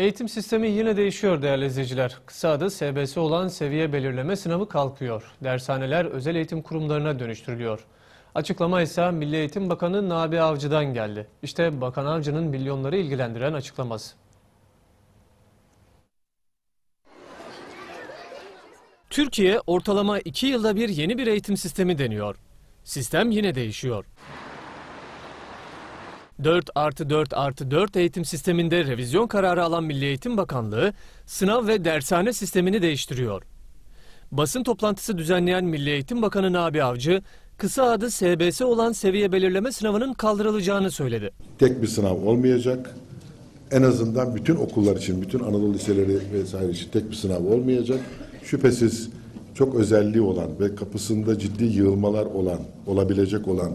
Eğitim sistemi yine değişiyor değerli izleyiciler. Kısa adı SBS olan seviye belirleme sınavı kalkıyor. Dershaneler özel eğitim kurumlarına dönüştürülüyor. Açıklama ise Milli Eğitim Bakanı Nabi Avcı'dan geldi. İşte Bakan Avcı'nın milyonları ilgilendiren açıklaması. Türkiye ortalama 2 yılda bir yeni bir eğitim sistemi deniyor. Sistem yine değişiyor. 4 artı 4 artı 4 eğitim sisteminde revizyon kararı alan Milli Eğitim Bakanlığı sınav ve dershane sistemini değiştiriyor. Basın toplantısı düzenleyen Milli Eğitim Bakanı Nabi Avcı, kısa adı SBS olan seviye belirleme sınavının kaldırılacağını söyledi. tek bir sınav olmayacak. En azından bütün okullar için, bütün Anadolu liseleri vesaire için tek bir sınav olmayacak. Şüphesiz çok özelliği olan ve kapısında ciddi yığılmalar olan, olabilecek olan,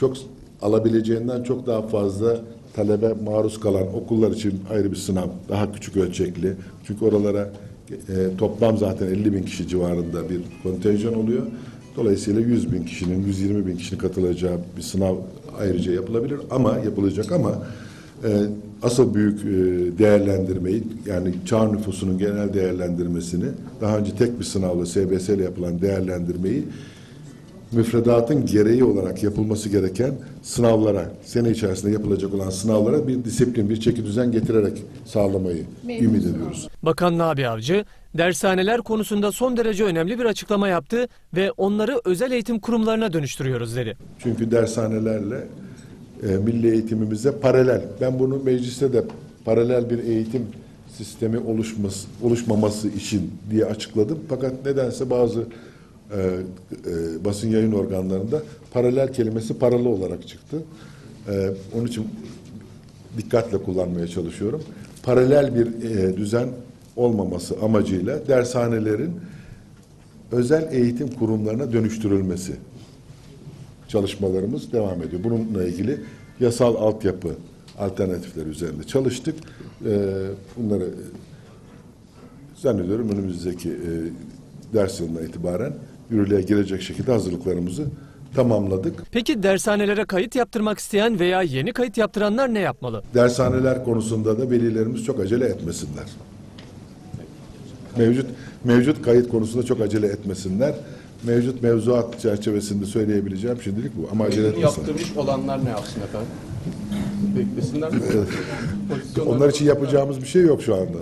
çok alabileceğinden çok daha fazla talebe maruz kalan okullar için ayrı bir sınav, daha küçük ölçekli. Çünkü oralara e, toplam zaten 50 bin kişi civarında bir kontenjan oluyor. Dolayısıyla 100 bin kişinin, 120 bin kişinin katılacağı bir sınav ayrıca yapılabilir ama yapılacak ama e, asıl büyük e, değerlendirmeyi yani çağ nüfusunun genel değerlendirmesini daha önce tek bir sınavla SBS ile yapılan değerlendirmeyi müfredatın gereği olarak yapılması gereken sınavlara, sene içerisinde yapılacak olan sınavlara bir disiplin, bir çeki düzen getirerek sağlamayı ümit ediyoruz. Bakan Nabi Avcı, dershaneler konusunda son derece önemli bir açıklama yaptı ve onları özel eğitim kurumlarına dönüştürüyoruz dedi. Çünkü dershanelerle e, milli eğitimimize paralel. Ben bunu mecliste de paralel bir eğitim sistemi oluşması, oluşmaması için diye açıkladım. Fakat nedense bazı e, e, basın yayın organlarında paralel kelimesi paralı olarak çıktı. E, onun için dikkatle kullanmaya çalışıyorum. Paralel bir e, düzen olmaması amacıyla dershanelerin özel eğitim kurumlarına dönüştürülmesi çalışmalarımız devam ediyor. Bununla ilgili yasal altyapı alternatifleri üzerinde çalıştık. Ee, bunları zannediyorum önümüzdeki e, ders yılına itibaren yürürlüğe girecek şekilde hazırlıklarımızı tamamladık. Peki dershanelere kayıt yaptırmak isteyen veya yeni kayıt yaptıranlar ne yapmalı? Dershaneler konusunda da velilerimiz çok acele etmesinler. Mevcut mevcut kayıt konusunda çok acele etmesinler. Mevcut mevzuat çerçevesinde söyleyebileceğim şimdilik bu ama acele etmesinler. Yaptırmış olanlar ne yapsın efendim? Beklesinler mi? Onlar için yapacağımız bir şey yok şu anda.